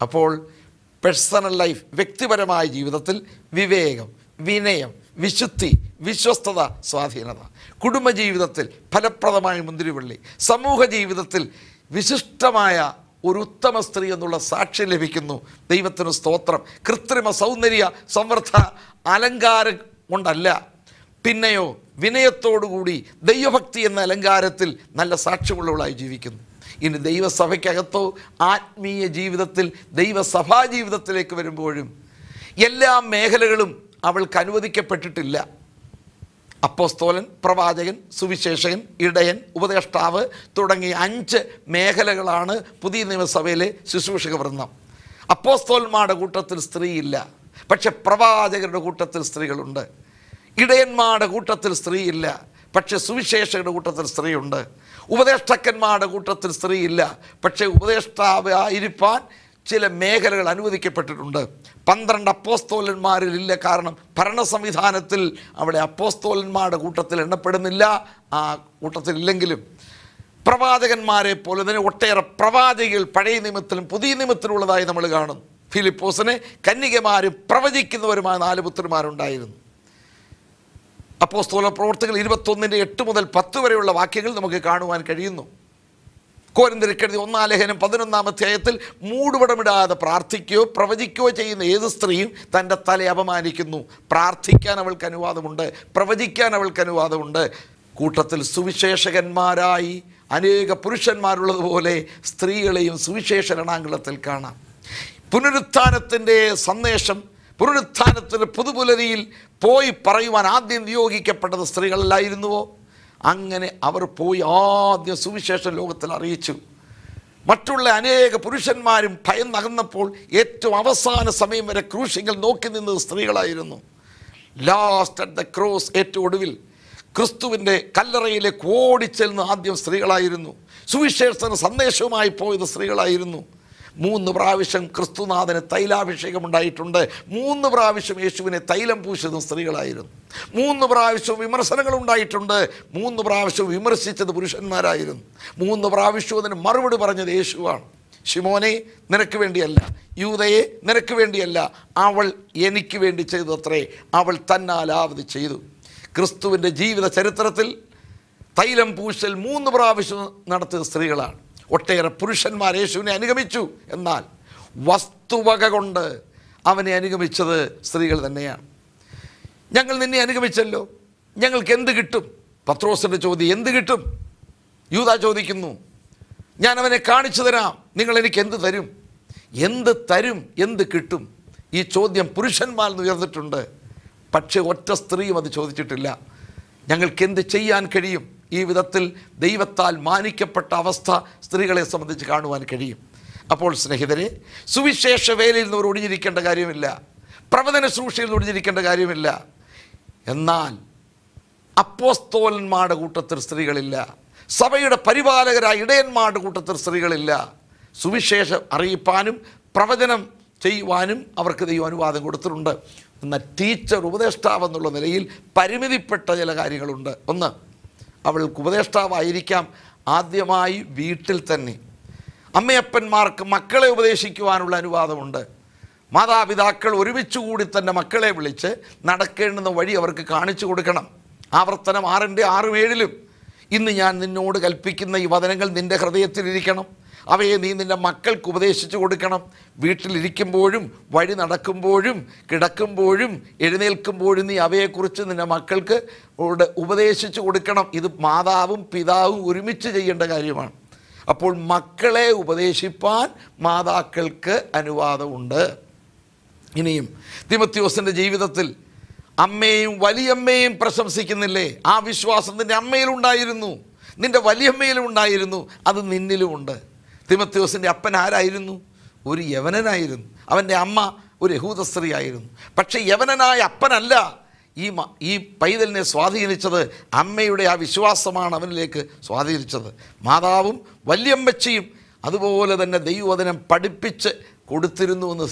അപ്പോൾ പേഴ്സണൽ ലൈഫ് വ്യക്തിപരമായ ജീവിതത്തിൽ വിവേകം വിനയം വിശുദ്ധി വിശ്വസ്തത സ്വാധീനത. കുടുംബജീവിതത്തിൽ ഫലപ്രദമായ മുന്തിരിവള്ളി സമൂഹ ജീവിതത്തിൽ വിശിഷ്ടമായ ഒരു ഉത്തമ സ്ത്രീ എന്നുള്ള സാക്ഷ്യം ലഭിക്കുന്നു. ദൈവത്തിന് സ്തോത്രം. കൃത്രിമ സൗന്ദര്യ സമൃദ്ധ അലങ്കാരം കൊണ്ടല്ല. പിന്നെയോ വിനയത്തോടുകൂടി ദൈവഭക്തി എന്ന അലങ്കാരത്തിൽ നല്ല സാക്ഷ്യമുള്ളവളായി ജീവിക്കുന്നു. ഇനി ദൈവസഭയ്ക്കകത്തോ ആത്മീയ ജീവിതത്തിൽ ദൈവസഭാ ജീവിതത്തിലേക്ക് വരുമ്പോഴും എല്ലാ മേഖലകളും അവൾക്ക് അനുവദിക്കപ്പെട്ടിട്ടില്ല. അപ്പോസ്തോലൻ പ്രവാചകൻ സുവിശേഷകൻ ഇടയൻ ഉപദേഷ്ടാവ് തുടങ്ങിയ അഞ്ച് മേഖലകളാണ് പുതിയ നിയമസഭയിലെ ശുശ്രൂഷക വൃന്ദം. അപ്പോസ്തോലന്മാരുടെ കൂട്ടത്തിൽ സ്ത്രീയില്ല. പക്ഷെ പ്രവാചകരുടെ കൂട്ടത്തിൽ സ്ത്രീകളുണ്ട്. ഇടയന്മാരുടെ കൂട്ടത്തിൽ സ്ത്രീയില്ല. പക്ഷെ സുവിശേഷകരുടെ കൂട്ടത്തിൽ സ്ത്രീയുണ്ട്. ഉപദേഷ്ടാക്കന്മാരുടെ കൂട്ടത്തിൽ സ്ത്രീയില്ല. പക്ഷേ ഉപദേഷ്ടാവായിരിക്കാൻ ചില മേഖലകൾ അനുവദിക്കപ്പെട്ടിട്ടുണ്ട്. പന്ത്രണ്ട് അപ്പോസ്തോലന്മാരിൽ ഇല്ല കാരണം ഭരണ സംവിധാനത്തിൽ അവിടെ അപ്പോസ്തോലന്മാരുടെ കൂട്ടത്തിൽ എണ്ണപ്പെടുന്നില്ല. ആ കൂട്ടത്തിൽ ഇല്ലെങ്കിലും പ്രവാചകന്മാരെ പോലെ തന്നെ ഒട്ടേറെ പ്രവാചകൾ പഴയ നിയമത്തിലും പുതിയ നിയമത്തിലുള്ളതായി നമ്മൾ കാണും. ഫിലിപ്പോസിനെ കന്യകമാരും പ്രവചിക്കുന്നവരുമായ നാല് പുത്രന്മാരുണ്ടായിരുന്നു. അപ്പോസ്തോല പ്രവർത്തികൾ ഇരുപത്തൊന്നിന്റെ എട്ട് മുതൽ പത്ത് വരെയുള്ള വാക്യങ്ങൾ നമുക്ക് കാണുവാൻ കഴിയുന്നു. കോരിന്തിരിക്കെഴുതി ഒന്നാം ലേഖനം അധ്യായത്തിൽ മൂടുപടമിടാതെ പ്രാർത്ഥിക്കുകയോ പ്രവചിക്കുകയോ ചെയ്യുന്ന ഏത് സ്ത്രീയും തന്റെ തല അപമാനിക്കുന്നു. പ്രാർത്ഥിക്കാൻ അവൾക്ക് അനുവാദമുണ്ട് പ്രവചിക്കാൻ അവൾക്ക് അനുവാദമുണ്ട്. കൂട്ടത്തിൽ സുവിശേഷകന്മാരായി അനേക പുരുഷന്മാരുള്ളതുപോലെ സ്ത്രീകളെയും സുവിശേഷ രണാങ്കുളത്തിൽ കാണാം. പുനരുത്ഥാനത്തിന്റെ സന്ദേശം പുനരുത്ഥാനത്തിന്റെ പുതുപുലരിയിൽ പോയി പറയുവാൻ ആദ്യം നിയോഗിക്കപ്പെട്ടത് സ്ത്രീകളല്ലായിരുന്നുവോ? അങ്ങനെ അവർ പോയി ആദ്യം സുവിശേഷം ലോകത്തിൽ അറിയിച്ചു. മറ്റുള്ള അനേക പുരുഷന്മാരും ഭയന്നകന്നപ്പോൾ ഏറ്റവും അവസാന സമയം വരെ ക്രൂശിങ്ങൾ നോക്കി നിന്നത് സ്ത്രീകളായിരുന്നു. ലാസ്റ്റ് അറ്റ് ദ ക്രോസ് ഏറ്റവും ഒടുവിൽ ക്രിസ്തുവിന്റെ കല്ലറയിലേക്ക് ഓടിച്ചെല്ലുന്ന ആദ്യം സ്ത്രീകളായിരുന്നു. സുവിശേഷത്തിന് സന്ദേശവുമായി പോയത് സ്ത്രീകളായിരുന്നു. മൂന്ന് പ്രാവശ്യം ക്രിസ്തുനാഥന് തൈലാഭിഷേകം ഉണ്ടായിട്ടുണ്ട്. മൂന്ന് പ്രാവശ്യം യേശുവിനെ തൈലം പൂശതും സ്ത്രീകളായിരുന്നു. മൂന്ന് പ്രാവശ്യവും വിമർശനങ്ങൾ ഉണ്ടായിട്ടുണ്ട്. മൂന്ന് പ്രാവശ്യവും വിമർശിച്ചത് പുരുഷന്മാരായിരുന്നു. മൂന്ന് പ്രാവശ്യവും അതിന് മറുപടി പറഞ്ഞത് യേശുവാണ്. ഷിമോനെ നിനക്ക് വേണ്ടിയല്ല. യൂതയെ നിനക്ക് വേണ്ടിയല്ല. അവൾ എനിക്ക് വേണ്ടി ചെയ്തു അത്രേ അവൾ തന്നാലാവധി ചെയ്തു. ക്രിസ്തുവിന്റെ ജീവിത ചരിത്രത്തിൽ തൈലം പൂശൽ മൂന്ന് പ്രാവശ്യം നടത്തിയ സ്ത്രീകളാണ്. ഒട്ടേറെ പുരുഷന്മാർ യേശുവിനെ അനുഗമിച്ചു. എന്നാൽ വസ്തുവക കൊണ്ട് അവനെ അനുഗമിച്ചത് സ്ത്രീകൾ തന്നെയാണ്. ഞങ്ങൾ നിന്നെ അനുഗമിച്ചല്ലോ. ഞങ്ങൾക്ക് എന്ത് കിട്ടും? പത്രോസിന്റെ ചോദ്യം എന്ത് കിട്ടും? യൂത ചോദിക്കുന്നു. ഞാൻ അവനെ കാണിച്ചു തരാം. നിങ്ങൾ എനിക്ക് എന്ത് തരും? എന്ത് തരും? എന്ത് കിട്ടും? ഈ ചോദ്യം പുരുഷന്മാരിൽ നിന്ന് ഉയർന്നിട്ടുണ്ട്. പക്ഷേ ഒറ്റ സ്ത്രീയും അത് ചോദിച്ചിട്ടില്ല. ഞങ്ങൾക്ക് എന്ത് ചെയ്യാൻ കഴിയും? ഈ വിധത്തിൽ ദൈവത്താൽ മാനിക്കപ്പെട്ട അവസ്ഥ സ്ത്രീകളെ സംബന്ധിച്ച് കാണുവാൻ കഴിയും. അപ്പോൾ സ്നേഹിതരെ സുവിശേഷ വേലയിൽ നിന്ന് ഒരു ഒഴിഞ്ഞിരിക്കേണ്ട കാര്യമില്ല. പ്രവചന സൂക്ഷിയിൽ നിന്ന് ഒഴിഞ്ഞിരിക്കേണ്ട കാര്യമില്ല. എന്നാൽ അപ്പോസ്തോലന്മാരുടെ കൂട്ടത്തിൽ സ്ത്രീകളില്ല. സഭയുടെ പരിപാലകരായ ഇടയന്മാരുടെ കൂട്ടത്തിൽ സ്ത്രീകളില്ല. സുവിശേഷം അറിയിപ്പാനും പ്രവചനം ചെയ്യുവാനും അവർക്ക് ദൈവം അനുവാദം കൊടുത്തിട്ടുണ്ട്. എന്നാൽ ടീച്ചർ ഉപദേഷ്ടാവെന്നുള്ള നിലയിൽ പരിമിതിപ്പെട്ട ചില കാര്യങ്ങളുണ്ട്. ഒന്ന് അവൾക്ക് ഉപദേഷ്ടാവായിരിക്കാം ആദ്യമായി വീട്ടിൽ തന്നെ. അമ്മയപ്പന്മാർക്ക് മക്കളെ ഉപദേശിക്കുവാനുള്ള അനുവാദമുണ്ട്. മാതാപിതാക്കൾ ഒരുമിച്ച് കൂടി തന്നെ മക്കളെ വിളിച്ച് നടക്കേണ്ടുന്ന വഴി അവർക്ക് കാണിച്ചു കൊടുക്കണം. ആവർത്തനം ആറിന്റെ ആറും ഏഴിലും ഇന്ന് ഞാൻ നിന്നോട് കൽപ്പിക്കുന്ന ഈ വചനങ്ങൾ നിന്റെ ഹൃദയത്തിലിരിക്കണം. അവയെ നീ നിന്റെ മക്കൾക്ക് ഉപദേശിച്ചു കൊടുക്കണം. വീട്ടിലിരിക്കുമ്പോഴും വഴി നടക്കുമ്പോഴും കിടക്കുമ്പോഴും എഴുന്നേൽക്കുമ്പോഴും നീ അവയെക്കുറിച്ച് നിന്റെ മക്കൾക്ക് ഉപദേശിച്ചു കൊടുക്കണം. ഇത് മാതാവും പിതാവും ഒരുമിച്ച് ചെയ്യേണ്ട കാര്യമാണ്. അപ്പോൾ മക്കളെ ഉപദേശിപ്പാൻ മാതാക്കൾക്ക് അനുവാദമുണ്ട്. ഇനിയും തിമത്യോസിന്റെ ജീവിതത്തിൽ അമ്മയും വലിയമ്മയും പ്രശംസിക്കുന്നില്ലേ? ആ വിശ്വാസം നിന്റെ അമ്മയിലുണ്ടായിരുന്നു. നിന്റെ വലിയമ്മയിലും ഉണ്ടായിരുന്നു. അത് നിന്നിലുമുണ്ട്. തിമത്യോസിന്റെ അപ്പൻ ആരായിരുന്നു? ഒരു യവനനായിരുന്നു. അവന്റെ അമ്മ ഒരു യഹൂദ സ്ത്രീ ആയിരുന്നു പക്ഷേ യവനനായ അപ്പനല്ല. ഈ ഈ പൈതലിനെ സ്വാധീനിച്ചത് അമ്മയുടെ ആ വിശ്വാസമാണ് അവനിലേക്ക് സ്വാധീനിച്ചത്. മാതാവും വല്യമ്മച്ചിയും അതുപോലെ തന്നെ ദൈവവചനം പഠിപ്പിച്ച് കൊടുത്തിരുന്നുവെന്ന്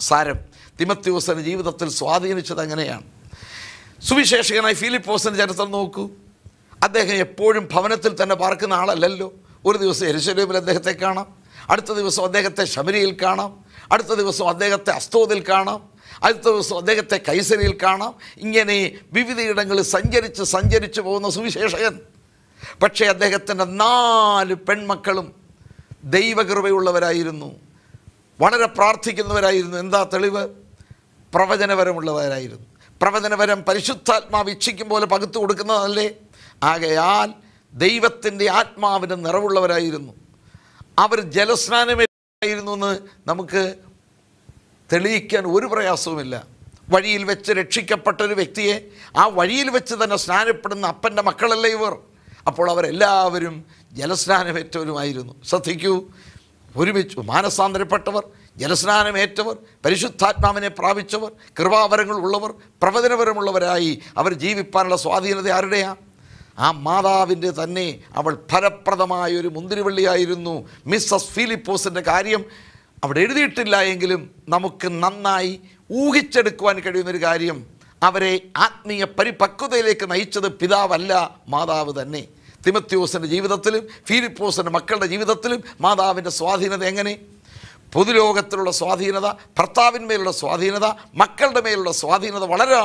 സാരം തിമത്യോസിന്റെ ജീവിതത്തിൽ സ്വാധീനിച്ചത് അങ്ങനെയാണ്. സുവിശേഷകനായി ഫിലിപ്പോസിന്റെ ചരിത്രം നോക്കൂ. അദ്ദേഹം എപ്പോഴും ഭവനത്തിൽ തന്നെ പാർക്കുന്ന ആളല്ലല്ലോ. ഒരു ദിവസം എരുശലേമിൽ അദ്ദേഹത്തെ കാണാം അടുത്ത ദിവസം അദ്ദേഹത്തെ ശബരിയിൽ കാണാം അടുത്ത ദിവസം അദ്ദേഹത്തെ അസ്തോതിൽ കാണാം അടുത്ത ദിവസം അദ്ദേഹത്തെ കൈസരിയിൽ കാണാം. ഇങ്ങനെ വിവിധയിടങ്ങളിൽ സഞ്ചരിച്ച് സഞ്ചരിച്ച് പോകുന്ന സുവിശേഷകൻ. പക്ഷേ അദ്ദേഹത്തിന്റെ നാല് പെൺമക്കളും ദൈവകൃപയുള്ളവരായിരുന്നു. വളരെ പ്രാർത്ഥിക്കുന്നവരായിരുന്നു. എന്താ തെളിവ്? പ്രവചനപരമുള്ളവരായിരുന്നു. പ്രവചനപരം പരിശുദ്ധാത്മാവ് ഇച്ഛിക്കും പോലെ പകുത്തു കൊടുക്കുന്നതല്ലേ? ആകയാൽ ദൈവത്തിന്റെ ആത്മാവിന് നിറവുള്ളവരായിരുന്നു. അവർ ജലസ്നാനമായിരുന്നു എന്ന് നമുക്ക് തെളിയിക്കാൻ ഒരു പ്രയാസവുമില്ല. വഴിയിൽ വെച്ച് രക്ഷിക്കപ്പെട്ട ഒരു വ്യക്തിയെ ആ വഴിയിൽ വെച്ച് തന്നെ സ്നാനപ്പെടുന്ന അപ്പന്റെ മക്കളല്ലേ ഇവർ. അപ്പോൾ അവരെല്ലാവരും ജലസ്നാനമേറ്റവരുമായിരുന്നു. ശ്രദ്ധിക്കൂ ഒരുമിച്ച് മാനസാന്തരപ്പെട്ടവർ ജലസ്നാനമേറ്റവർ പരിശുദ്ധാത്മാവിനെ പ്രാപിച്ചവർ കൃപാവരങ്ങൾ ഉള്ളവർ പ്രവചനപരമുള്ളവരായി അവർ ജീവിപ്പാനുള്ള സ്വാധീനത ആരുടെയാണ് ആ മാതാവിന്റെ തന്നെ അവൾ ഫലപ്രദമായ ഒരു മുന്തിരിവള്ളിയായിരുന്നു. മിസ്സസ് ഫിലിപ്പോസിന്റെ കാര്യം അവിടെ എഴുതിയിട്ടില്ല എങ്കിലും നമുക്ക് നന്നായി ഊഹിച്ചെടുക്കുവാൻ കഴിയുന്നൊരു കാര്യം. അവരെ ആത്മീയ പരിപക്വതയിലേക്ക് നയിച്ചത് പിതാവല്ല മാതാവ് തന്നെ. തിമത്യോസിന്റെ ജീവിതത്തിലും ഫിലിപ്പോസിന്റെ മക്കളുടെ ജീവിതത്തിലും മാതാവിന്റെ സ്വാധീനത എങ്ങനെ? പൊതുലോകത്തിലുള്ള സ്വാധീനത ഭർത്താവിന്മേലുള്ള സ്വാധീനത മക്കളുടെ മേലുള്ള സ്വാധീനത വളരെ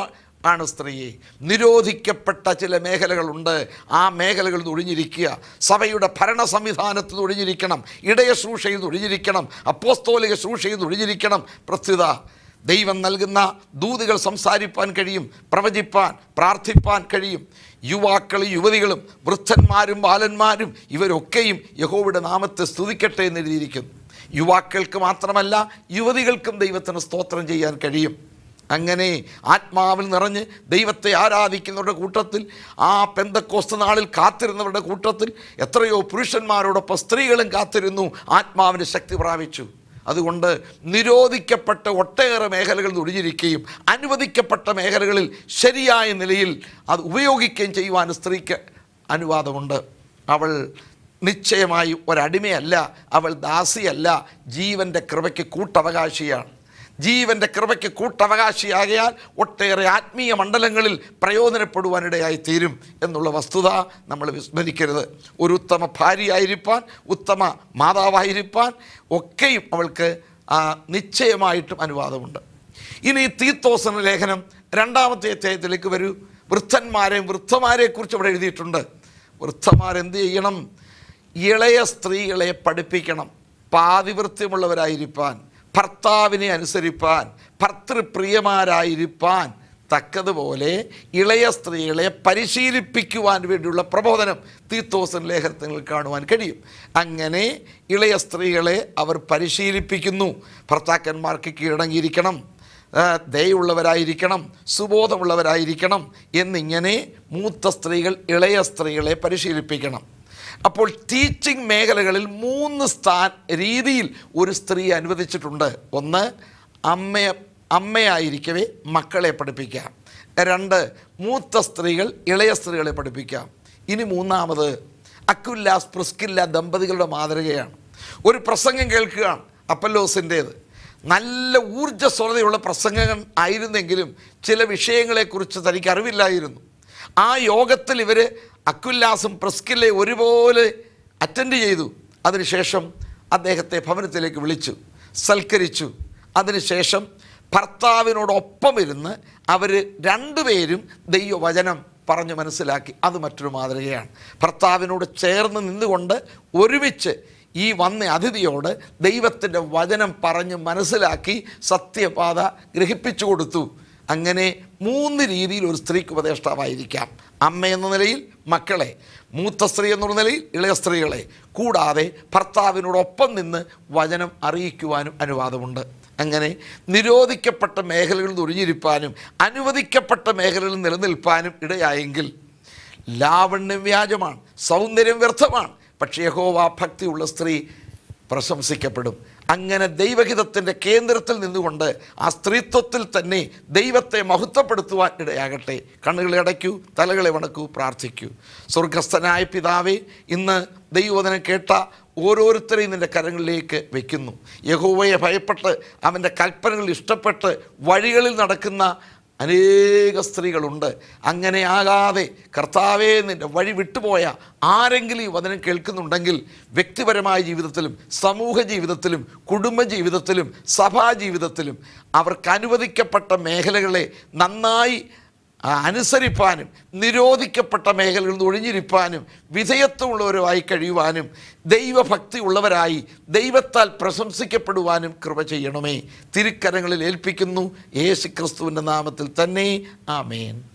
ആണ് സ്ത്രീയെ നിരോധിക്കപ്പെട്ട ചില മേഖലകളുണ്ട്. ആ മേഖലകളിൽ ഒഴിഞ്ഞിരിക്കുക. സഭയുടെ ഭരണ സംവിധാനത്തിൽ ഒഴിഞ്ഞിരിക്കണം. ഇടയശ്രൂഷയിൽ ഒഴിഞ്ഞിരിക്കണം. അപ്പോസ്തോലിക ശ്രൂഷയിൽ ഒഴിഞ്ഞിരിക്കണം. പ്രസ്തുത. ദൈവം നൽകുന്ന ദൂതുകൾ സംസാരിപ്പാൻ കഴിയും. പ്രവചിപ്പാൻ പ്രാർത്ഥിപ്പാൻ കഴിയും. യുവാക്കളും യുവതികളും വൃദ്ധന്മാരും ബാലന്മാരും ഇവരൊക്കെയും യഹോവയുടെ നാമത്തെ സ്തുതിക്കട്ടെ എന്ന് എഴുതിയിരിക്കുന്നു. യുവാക്കൾക്ക് മാത്രമല്ല യുവതികൾക്കും ദൈവത്തിന് സ്തോത്രം ചെയ്യാൻ കഴിയും. അങ്ങനെ ആത്മാവിൽ നിറഞ്ഞ് ദൈവത്തെ ആരാധിക്കുന്നവരുടെ കൂട്ടത്തിൽ ആ പെന്തക്കോസ്ത നാളിൽ കാത്തിരുന്നവരുടെ കൂട്ടത്തിൽ എത്രയോ പുരുഷന്മാരോടൊപ്പം സ്ത്രീകളും കാത്തിരുന്നു ആത്മാവിന്റെ ശക്തി പ്രാപിച്ചു. അതുകൊണ്ട് നിരോധിക്കപ്പെട്ട ഒട്ടേറെ മേഖലകളിൽ ഒഴിഞ്ഞിരിക്കുകയും അനുവദിക്കപ്പെട്ട മേഖലകളിൽ ശരിയായ നിലയിൽ അത് ഉപയോഗിക്കുകയും ചെയ്യുവാൻ സ്ത്രീക്ക് അനുവാദമുണ്ട്. അവൾ നിശ്ചയമായി ഒരടിമയല്ല അവൾ ദാസിയല്ല ജീവന്റെ കൃപയ്ക്ക് കൂട്ടവകാശിയാണ്. ജീവന്റെ കൃപയ്ക്ക് കൂട്ടവകാശിയാകയാൽ ഒട്ടേറെ ആത്മീയ മണ്ഡലങ്ങളിൽ പ്രയോജനപ്പെടുവാനിടയായി തീരും എന്നുള്ള വസ്തുത നമ്മൾ വിസ്മരിക്കരുത്. ഒരു ഉത്തമ ഭാര്യയായിരിക്കാൻ ഉത്തമ മാതാവായിരിക്കാൻ ഒക്കെയും അവൾക്ക് നിശ്ചയമായിട്ടും അനുവാദമുണ്ട്. ഇനി തീത്തോസന ലേഖനം രണ്ടാമത്തെ അധ്യായത്തിലേക്ക് വരൂ. വൃദ്ധന്മാരെയും വൃദ്ധമാരെക്കുറിച്ച് അവിടെ എഴുതിയിട്ടുണ്ട്. വൃദ്ധമാരെന്ത് ചെയ്യണം? ഇളയ സ്ത്രീകളെ പഠിപ്പിക്കണം. പാതിവൃത്യമുള്ളവരായിരിക്കാൻ ഭർത്താവിനെ അനുസരിപ്പാൻ ഭർത്തൃപ്രിയമാരായിരിക്കാൻ തക്കതുപോലെ ഇളയ സ്ത്രീകളെ പരിശീലിപ്പിക്കുവാൻ വേണ്ടിയുള്ള പ്രബോധനം തീത്തോസൻ ലേഖനത്തിൽ കാണുവാൻ കഴിയും. അങ്ങനെ ഇളയ സ്ത്രീകളെ അവർ പരിശീലിപ്പിക്കുന്നു. ഭർത്താക്കന്മാർക്ക് കീഴടങ്ങിയിരിക്കണം. ദയുള്ളവരായിരിക്കണം സുബോധമുള്ളവരായിരിക്കണം എന്നിങ്ങനെ മൂത്ത സ്ത്രീകൾ ഇളയ സ്ത്രീകളെ പരിശീലിപ്പിക്കണം. അപ്പോൾ ടീച്ചിങ് മേഖലകളിൽ മൂന്ന് സ്ഥാൻ രീതിയിൽ ഒരു സ്ത്രീ അനുവദിച്ചിട്ടുണ്ട്. ഒന്ന് അമ്മയെ അമ്മയായിരിക്കവേ മക്കളെ പഠിപ്പിക്കാം. രണ്ട് മൂത്ത സ്ത്രീകൾ ഇളയ സ്ത്രീകളെ പഠിപ്പിക്കാം. ഇനി മൂന്നാമത് അക്കുല്ലാസ് പ്രിസ്കില്ല ദമ്പതികളുടെ മാതൃകയാണ്. ഒരു പ്രസംഗം കേൾക്കുകയാണ് അപ്പല്ലോസിന്റേത്. നല്ല ഊർജസ്വലതയുള്ള പ്രസംഗങ്ങൾ ആയിരുന്നെങ്കിലും ചില വിഷയങ്ങളെക്കുറിച്ച് തനിക്ക് അറിവില്ലായിരുന്നു ആ യോഗത്തിൽ ഇവർ അക്കുല്ലാസും പ്രസ്കില്ലെ ഒരുപോലെ അറ്റൻഡ് ചെയ്തു. അതിനുശേഷം അദ്ദേഹത്തെ ഭവനത്തിലേക്ക് വിളിച്ചു സൽക്കരിച്ചു. അതിനുശേഷം ഭർത്താവിനോടൊപ്പം ഇരുന്ന് അവർ രണ്ടുപേരും ദൈവവചനം പറഞ്ഞു മനസ്സിലാക്കി. അത് മറ്റൊരു മാതൃകയാണ്. ഭർത്താവിനോട് ചേർന്ന് നിന്നുകൊണ്ട് ഒരുമിച്ച് ഈ വന്ന അതിഥിയോട് ദൈവത്തിന്റെ വചനം പറഞ്ഞ് മനസ്സിലാക്കി സത്യപാത ഗ്രഹിപ്പിച്ചു കൊടുത്തു. അങ്ങനെ മൂന്ന് രീതിയിൽ ഒരു സ്ത്രീക്ക് ഉപദേഷ്ടാവായിരിക്കാം. അമ്മ എന്ന നിലയിൽ മക്കളെ മൂത്ത സ്ത്രീ എന്നുള്ള നിലയിൽ ഇളയ സ്ത്രീകളെ. കൂടാതെ ഭർത്താവിനോടൊപ്പം നിന്ന് വചനം അറിയിക്കുവാനും അനുവാദമുണ്ട്. അങ്ങനെ നിരോധിക്കപ്പെട്ട മേഖലകളിൽ ഒഴിഞ്ഞിരിപ്പാനും അനുവദിക്കപ്പെട്ട മേഖലകളിൽ നിലനിൽപ്പാനും ഇടയായെങ്കിൽ ലാവണ്യം വ്യാജമാണ് സൗന്ദര്യം വ്യർത്ഥമാണ്. പക്ഷേ യഹോവ ഭക്തിയുള്ള സ്ത്രീ പ്രശംസിക്കപ്പെടും. അങ്ങനെ ദൈവഹിതത്തിന്റെ കേന്ദ്രത്തിൽ നിന്നുകൊണ്ട് ആ സ്ത്രീത്വത്തിൽ തന്നെ ദൈവത്തെ മഹത്വപ്പെടുത്തുവാൻ ഇടയാകട്ടെ. കണ്ണുകളെ അടയ്ക്കൂ തലകളെ വണക്കൂ പ്രാർത്ഥിക്കൂ. സ്വർഗസ്ഥനായ പിതാവേ ഇന്ന് ദൈവവചനം കേട്ട ഓരോരുത്തരെയും നിന്റെ കരങ്ങളിലേക്ക് വയ്ക്കുന്നു യഹോവയെ ഭയപ്പെട്ട് അവന്റെ കൽപ്പനകൾ ഇഷ്ടപ്പെട്ട് വഴികളിൽ നടക്കുന്ന അനേക സ്ത്രീകളുണ്ട്. അങ്ങനെ ആകാതെ കർത്താവേ നിന്റെ വഴി വിട്ടുപോയ ആരെങ്കിലും ഈ വചനം കേൾക്കുന്നുണ്ടെങ്കിൽ വ്യക്തിപരമായ ജീവിതത്തിലും സമൂഹ ജീവിതത്തിലും കുടുംബ ജീവിതത്തിലും സഭാ ജീവിതത്തിലും അവർക്ക് അനുവദിക്കപ്പെട്ട മേഖലകളെ നന്നായി അനുസരിപ്പാനും നിരോധിക്കപ്പെട്ട മേഖലകളിൽ നിന്ന് ഒഴിഞ്ഞിരിപ്പാനും വിധേയത്വമുള്ളവരുമായി കഴിയുവാനും ദൈവഭക്തി ഉള്ളവരായി ദൈവത്താൽ പ്രശംസിക്കപ്പെടുവാനും കൃപ ചെയ്യണമേ. തിരുക്കരങ്ങളിൽ ഏൽപ്പിക്കുന്നു. യേശു ക്രിസ്തുവിന്റെ നാമത്തിൽ തന്നെ. ആമേൻ.